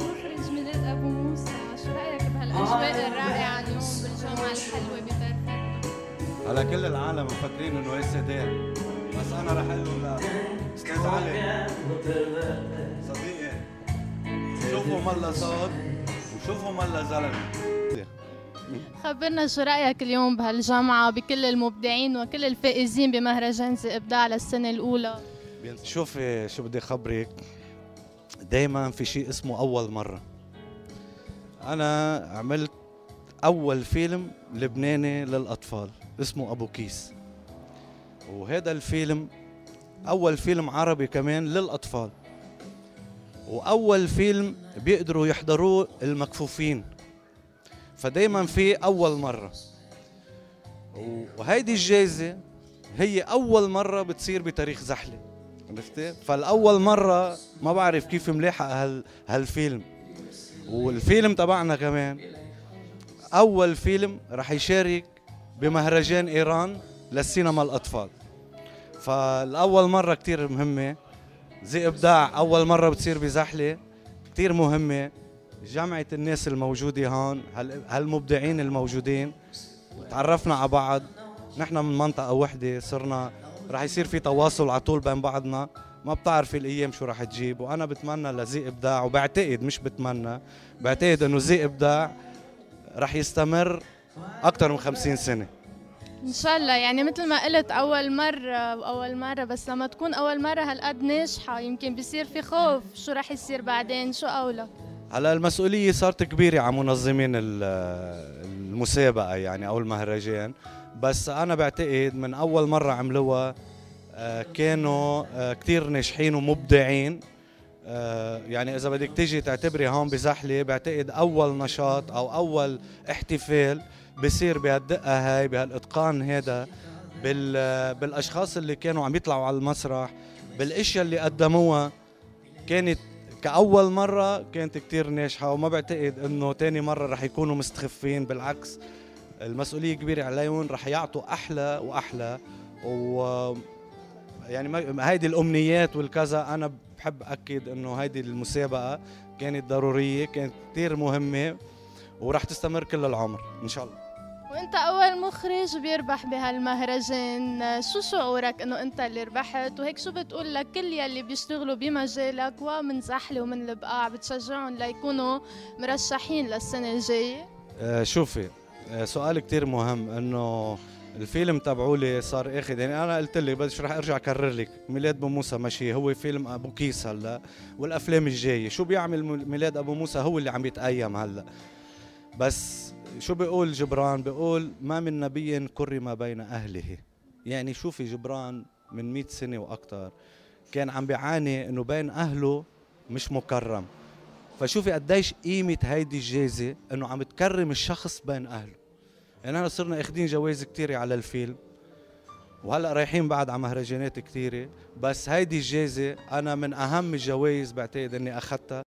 مخرج ميلاد ابو موسى شو رايك بهالاجواء الرائعه اليوم بالجامعة الحلوه بطرفه هلا كل العالم مفكرين إنه اي سيدات بس أنا رح أقول له لا أستاذ علي صديقي شوفوا ملا صوت وشوفوا ملا زلمة. خبرنا شو رأيك اليوم بهالجامعه بكل المبدعين وكل الفائزين بمهرجان زي إبداع للسنة الأولى؟ شوفي شو بدي خبرك. دايما في شيء اسمه أول مرة. أنا عملت أول فيلم لبناني للأطفال اسمه أبو كيس. وهذا الفيلم أول فيلم عربي كمان للأطفال. وأول فيلم بيقدروا يحضروه المكفوفين. فدايما في أول مرة. وهيدي الجائزة هي أول مرة بتصير بتاريخ زحلة. عرفتي؟ فالأول مرة ما بعرف كيف ملاحق هال هالفيلم. والفيلم تبعنا كمان. أول فيلم رح يشارك بمهرجان إيران للسينما الأطفال. فالأول مرة كتير مهمة. زي إبداع أول مرة بتصير بزحلة. كتير مهمة. جمعت الناس الموجودة هون هالمبدعين الموجودين. تعرفنا على بعض. نحن من منطقة وحدة صرنا رح يصير في تواصل على طول بين بعضنا. ما بتعرفي الأيام شو رح تجيب وأنا بتمنى لزي إبداع وبعتقد مش بتمنى بعتقد إنه زي إبداع رح يستمر أكثر من 50 سنة. إن شاء الله. يعني مثل ما قلت أول مره أول مرة بس لما تكون أول مرة هالقد ناجحة يمكن بيصير في خوف شو رح يصير بعدين شو أولى؟ هلا المسؤولية صارت كبيرة على منظمين المسابقة يعني أو المهرجان. بس أنا بعتقد من أول مرة عملوها آه، كانوا آه، كثير ناجحين ومبدعين. آه، يعني إذا بدك تيجي تعتبري هون بزحلة بعتقد أول نشاط أو أول احتفال بصير بهالدقة هاي بهالإتقان هذا بالأشخاص اللي كانوا عم يطلعوا على المسرح بالأشياء اللي قدموها كانت كأول مرة كانت كتير ناجحة. وما بعتقد إنه تاني مرة رح يكونوا مستخفين بالعكس. المسؤولية كبيرة عليهم رح يعطوا أحلى وأحلى. و يعني هيدي الأمنيات والكذا أنا بحب أكد إنه هيدي المسابقة كانت ضرورية كانت كثير مهمة ورح تستمر كل العمر إن شاء الله. وأنت أول مخرج بيربح بهالمهرجان شو شعورك إنه أنت اللي ربحت؟ وهيك شو بتقول لكل يلي بيشتغلوا بمجالك؟ ومن زحلة ومن البقاع بتشجعهم ليكونوا مرشحين للسنة الجاية؟ آه شوفي سؤال كتير مهم إنه الفيلم تبعولي صار اخذ يعني أنا قلت لك بس رح أرجع أكرر لك. ميلاد أبو موسى ماشي هو فيلم أبو كيس هلا والأفلام الجاية. شو بيعمل ميلاد أبو موسى؟ هو اللي عم يتقيم هلا. بس شو بيقول جبران؟ بيقول ما من نبي كرم بين أهله. يعني شوفي جبران من مئة سنة وأكثر كان عم بيعاني إنه بين أهله مش مكرم. فشوفي قديش قيمة هيدي الجائزة إنه عم تكرم الشخص بين أهله. يعني أنا صرنا أخذين جوائز كثيرة على الفيلم وهلأ رايحين بعد على مهرجانات كثيرة بس هيدي الجائزة أنا من أهم الجوائز بعتقد إني أخذتها.